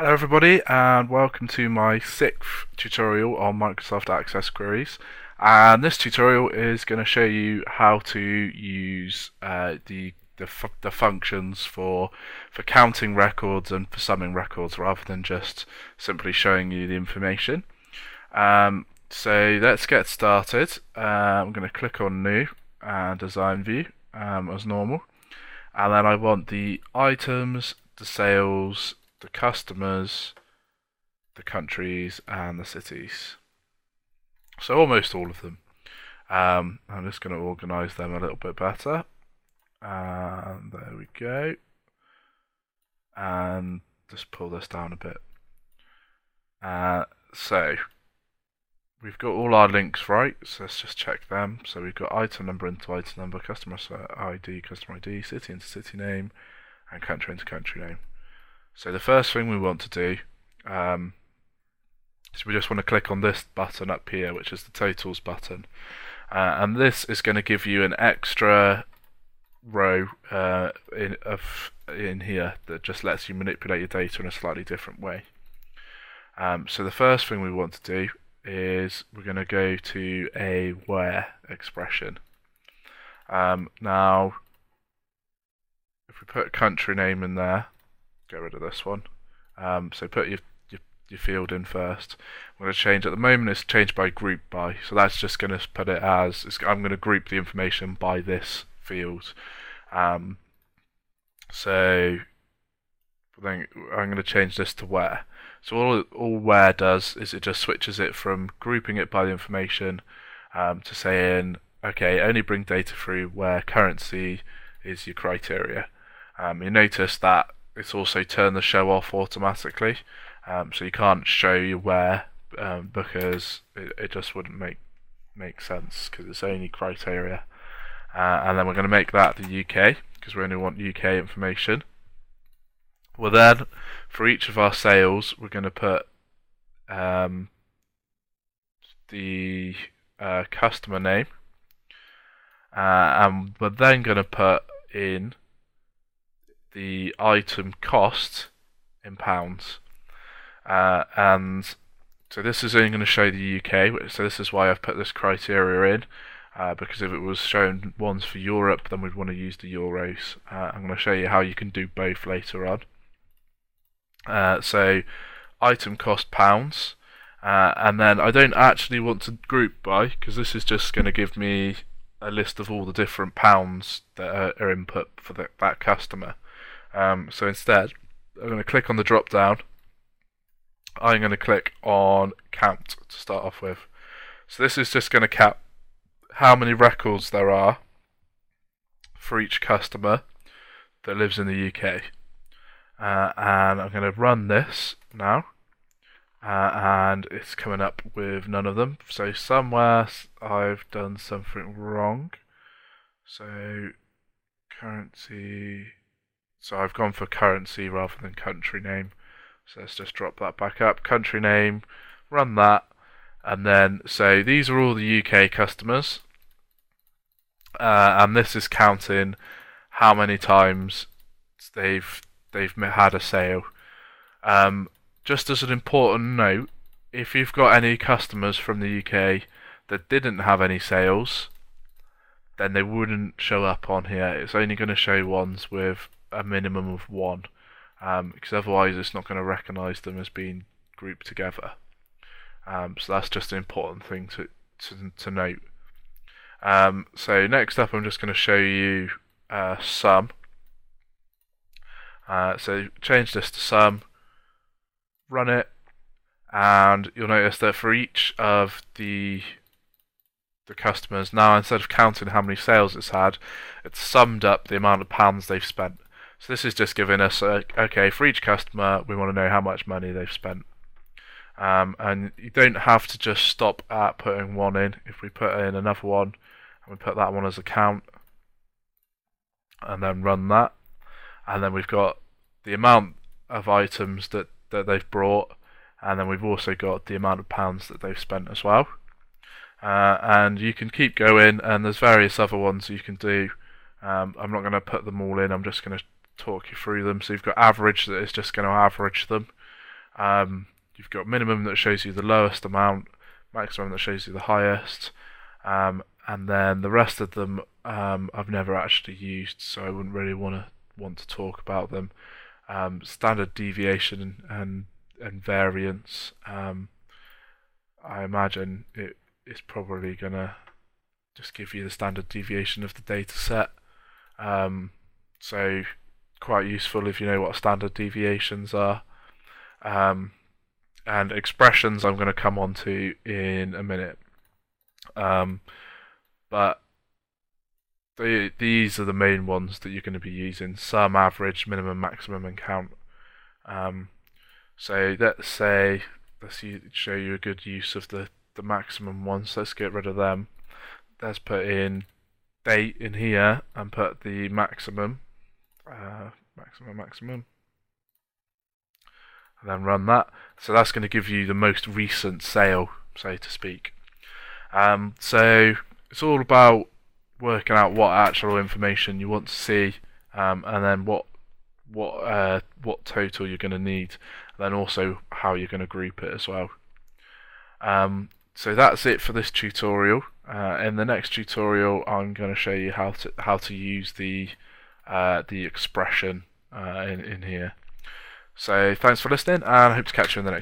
Hello everybody and welcome to my sixth tutorial on Microsoft Access queries and this tutorial is going to show you how to use uh, the, the, the, functions for for counting records and for summing records rather than just simply showing you the information. Um, so let's get started. Uh, I'm going to click on new and design view um, as normal and then I want the items, the sales, the customers, the countries, and the cities. So almost all of them. Um, I'm just going to organise them a little bit better. And there we go. And just pull this down a bit. Uh, so we've got all our links right, so let's just check them. So we've got item number into item number, customer ID, customer ID, city into city name, and country into country name. So the first thing we want to do um, is we just want to click on this button up here, which is the totals button. Uh, and this is going to give you an extra row uh, in, of, in here that just lets you manipulate your data in a slightly different way. Um, so the first thing we want to do is we're going to go to a where expression. Um, now, if we put a country name in there, get rid of this one. Um, so put your, your, your field in first. I'm going to change at the moment it's changed by group by, so that's just going to put it as I'm going to group the information by this field. Um, so then I'm going to change this to where. So all all where does is it just switches it from grouping it by the information um, to saying okay only bring data through where currency is your criteria. Um, you notice that it's also turned the show off automatically, um, so you can't show you where um, because it, it just wouldn't make make sense because it's only criteria. Uh, and then we're going to make that the UK because we only want UK information. Well then, for each of our sales, we're going to put um, the uh, customer name, uh, and we're then going to put in the item cost in pounds. Uh, and so this is only going to show the UK, so this is why I've put this criteria in, uh, because if it was shown ones for Europe, then we'd want to use the euros. Uh, I'm going to show you how you can do both later on. Uh, so item cost pounds, uh, and then I don't actually want to group by, because this is just going to give me a list of all the different pounds that are, are input for the, that customer. Um, so instead, I'm going to click on the drop down. I'm going to click on count to start off with. So this is just going to count how many records there are for each customer that lives in the UK. Uh, and I'm going to run this now. Uh, and it's coming up with none of them. So somewhere I've done something wrong. So currency so I've gone for currency rather than country name. So let's just drop that back up. Country name, run that, and then so these are all the UK customers, uh, and this is counting how many times they've they've had a sale. Um, just as an important note, if you've got any customers from the UK that didn't have any sales, then they wouldn't show up on here. It's only going to show ones with a minimum of one, um, because otherwise it's not going to recognise them as being grouped together. Um, so that's just an important thing to to, to note. Um, so next up, I'm just going to show you uh, sum. Uh, so change this to sum, run it, and you'll notice that for each of the the customers now instead of counting how many sales it's had, it's summed up the amount of pounds they've spent. So this is just giving us, a, okay, for each customer, we want to know how much money they've spent. Um, and you don't have to just stop at putting one in. If we put in another one, and we put that one as a count, and then run that, and then we've got the amount of items that, that they've brought, and then we've also got the amount of pounds that they've spent as well. Uh, and you can keep going, and there's various other ones you can do. Um, I'm not going to put them all in. I'm just going to talk you through them. So you've got average that is just going to average them. Um, you've got minimum that shows you the lowest amount, maximum that shows you the highest, um, and then the rest of them um, I've never actually used, so I wouldn't really want to want to talk about them. Um, standard deviation and and variance. Um, I imagine it is probably gonna just give you the standard deviation of the data set. Um, so quite useful if you know what standard deviations are. Um, and expressions I'm going to come on to in a minute. Um, but the, these are the main ones that you're going to be using: sum, average, minimum, maximum, and count. Um, so let's say let's show you a good use of the the maximum ones. Let's get rid of them. Let's put in date in here and put the maximum, uh, maximum, maximum, and then run that. So that's going to give you the most recent sale, so to speak. Um, so it's all about working out what actual information you want to see, um, and then what what uh, what total you're going to need, and then also how you're going to group it as well. Um, so that's it for this tutorial. Uh, in the next tutorial, I'm going to show you how to how to use the uh, the expression uh, in in here. So thanks for listening, and I hope to catch you in the next.